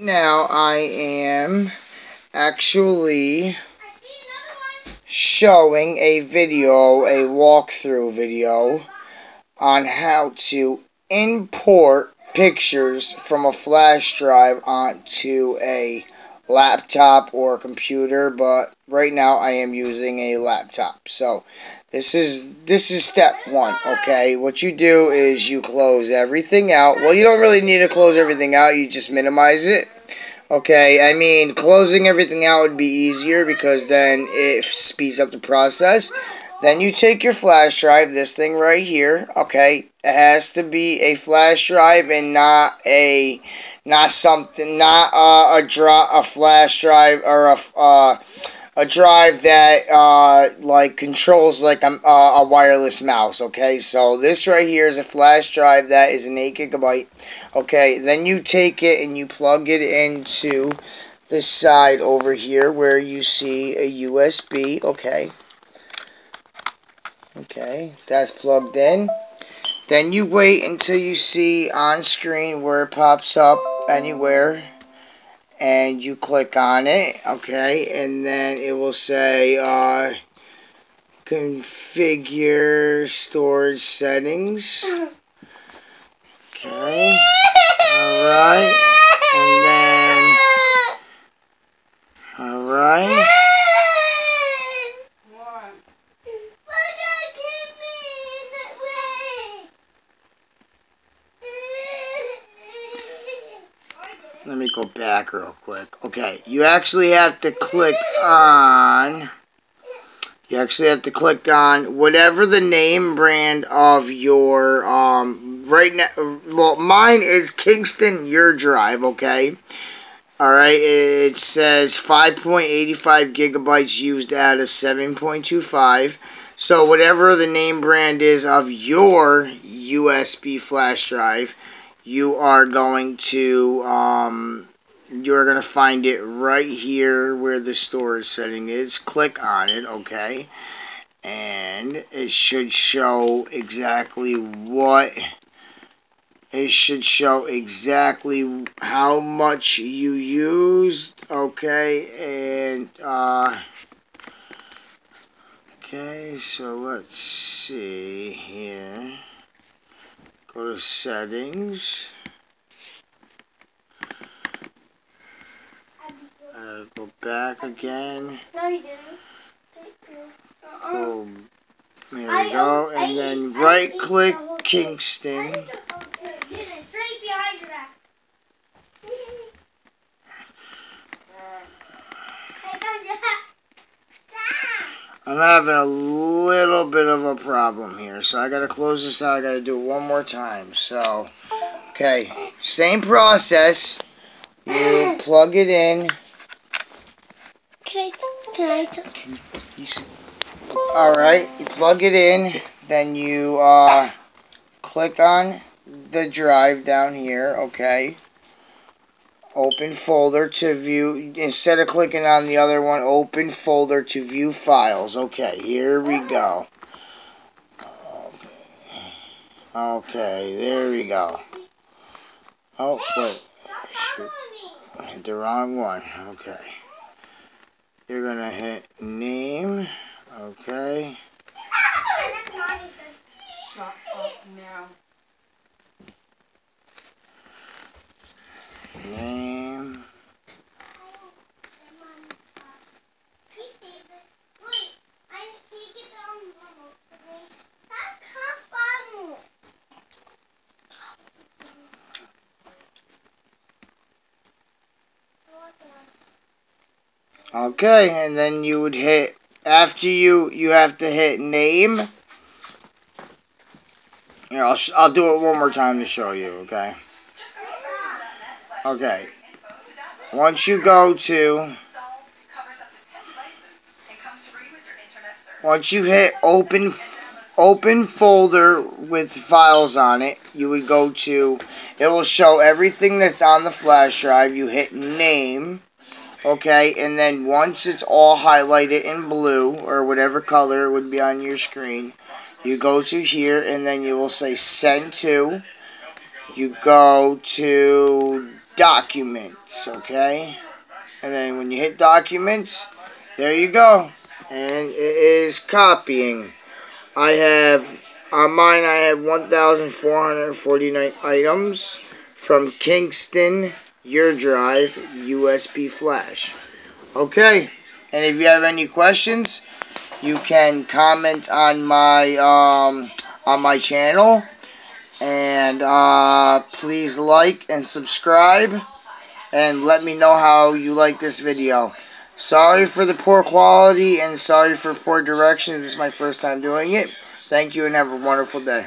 Now I am actually showing a video, a walkthrough video on how to import pictures from a flash drive onto a laptop or computer, but right now I am using a laptop. So this is this is step one, okay? What you do is you close everything out. Well, you don't really need to close everything out. You just minimize it. Okay, I mean, closing everything out would be easier because then it speeds up the process. Then you take your flash drive, this thing right here, okay? It has to be a flash drive and not a not something, not uh, a draw, a flash drive or a uh, a drive that uh, like controls like a, a wireless mouse. Okay, so this right here is a flash drive that is an eight gigabyte. Okay, then you take it and you plug it into the side over here where you see a USB. Okay. Okay, that's plugged in. Then you wait until you see on screen where it pops up anywhere and you click on it okay? And then it will say uh, configure storage settings. Okay alright and then alright let me go back real quick. Okay, you actually have to click on, you actually have to click on whatever the name brand of your, um, right now, well, mine is Kingston Your Drive, okay? Alright, it says 5.85 gigabytes used out of 7.25. So whatever the name brand is of your USB flash drive, you are going to um, you're going to find it right here where the storage setting. Is click on it okay? And it should show exactly what it should show exactly how much you used okay? And uh okay so let's see here Go to settings. Uh, go back again. No, you didn't. Go, there we go. And then right click Kingston. I'm having a little bit of a problem here, so I gotta close this out. I gotta do it one more time. So, okay, same process. You plug it in. Can I? Can I? All right, you plug it in. Then you uh, click on the drive down here. Okay open folder to view, instead of clicking on the other one, open folder to view files. Okay, here we go. Okay, there we go. Oh, wait. Shoot. I hit the wrong one. Okay. You're going to hit name. Okay. Shut up now. Name. Okay, and then you would hit, after you, you have to hit name. Here, I'll, I'll do it one more time to show you, okay? Okay. Once you go to... Once you hit open open folder with files on it, you would go to, it will show everything that's on the flash drive. You hit name, okay, and then once it's all highlighted in blue, or whatever color would be on your screen, you go to here, and then you will say send to. You go to documents, okay? And then when you hit documents, there you go. And it is copying. I have, on mine I have 1,449 items from Kingston, your drive, USB flash. Okay, and if you have any questions, you can comment on my, um, on my channel. And uh, please like and subscribe. And let me know how you like this video. Sorry for the poor quality and sorry for poor directions. This is my first time doing it. Thank you and have a wonderful day.